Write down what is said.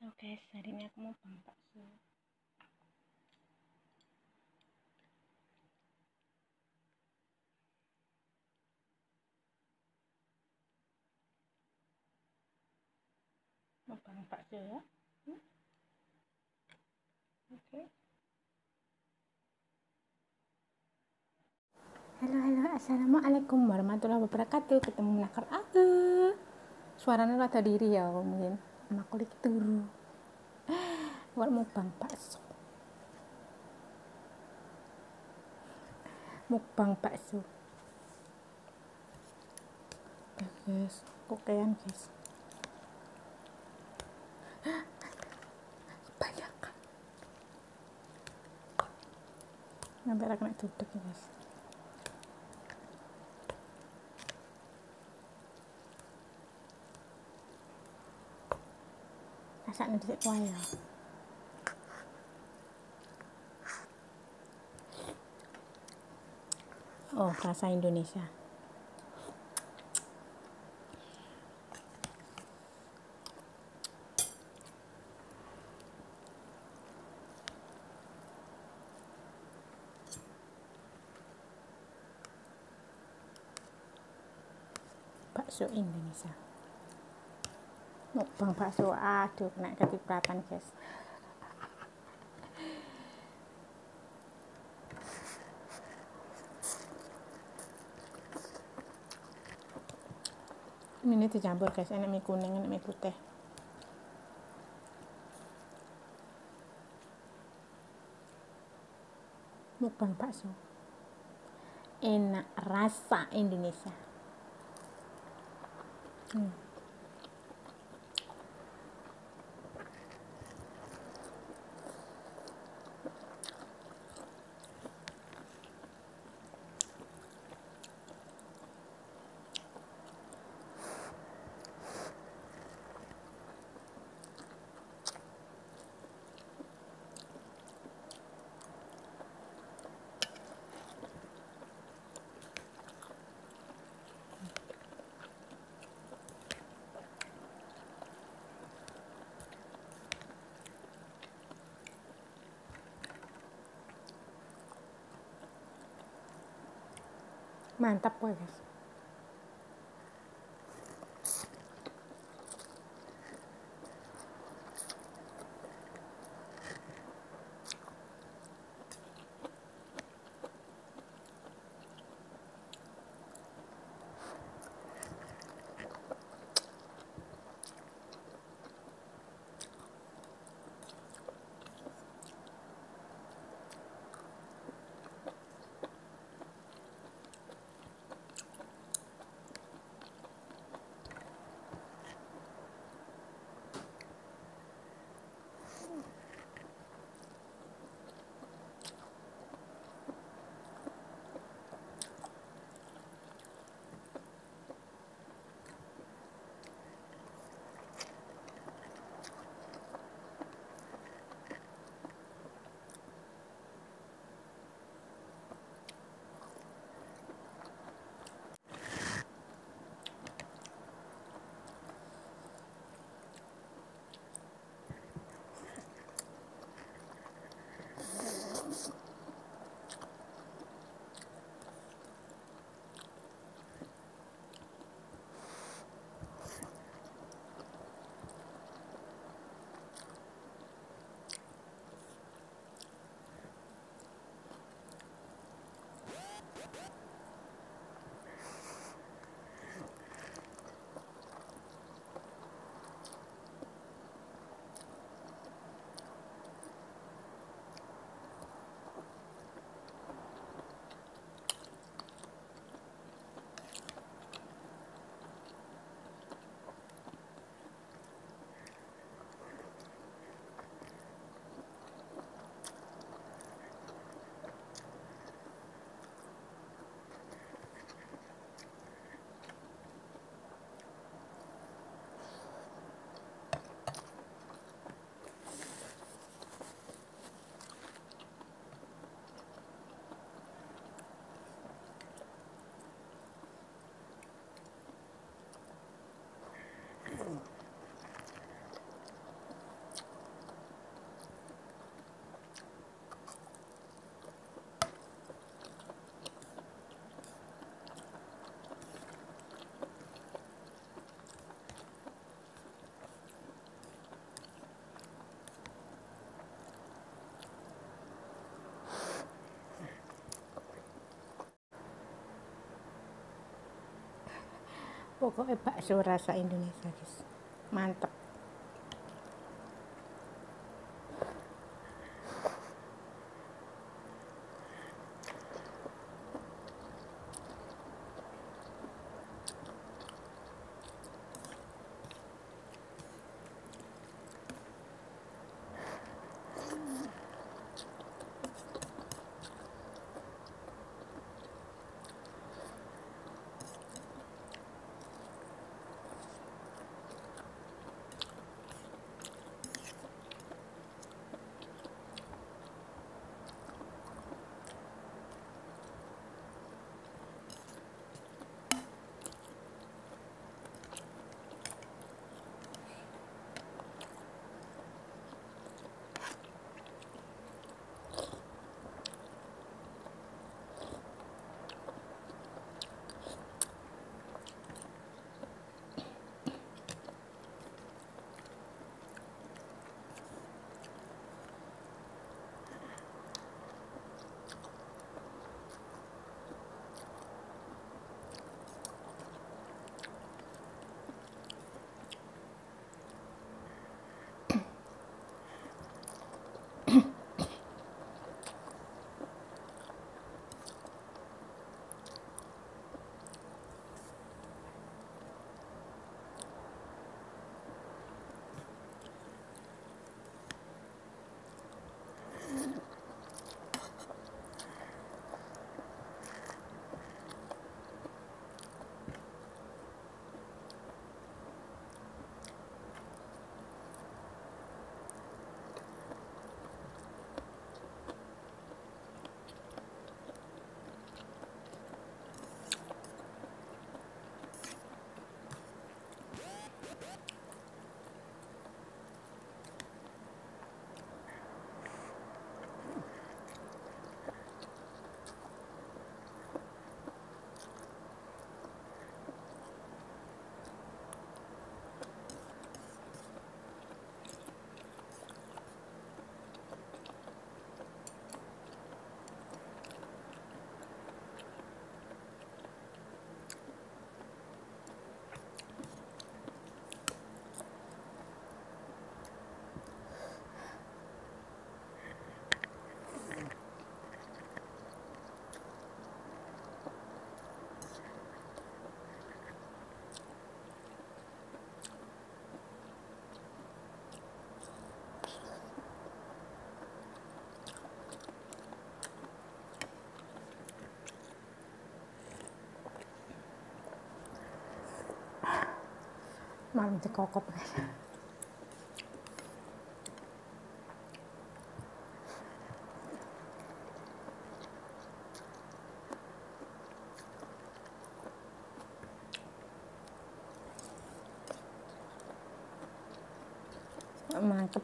Halo guys, hari ini aku mau bang bakso. Mau bang bakso ya? Hmm? Oke. Okay. Halo halo, assalamualaikum warahmatullahi wabarakatuh. Ketemu nakar aku. Suaranya rada diri ya mungkin. Sama kulit turu. Buat mukbang bakso. Mukbang bakso. Guys, kokean guys. Kebanyakan. Sampai kena duduk guys. Rasanya dhisik kuah ya. Oh, rasa Indonesia. Bakso Indonesia. Mukbang bakso, aduh kena kecipratan guys. ini dicampur guys enak mie kuning enak mie putih mukbang bakso enak rasa Indonesia hmm. Mantap guys pokoknya bakso rasa Indonesia guys. Mantep. มันจะกอกบเลยมากั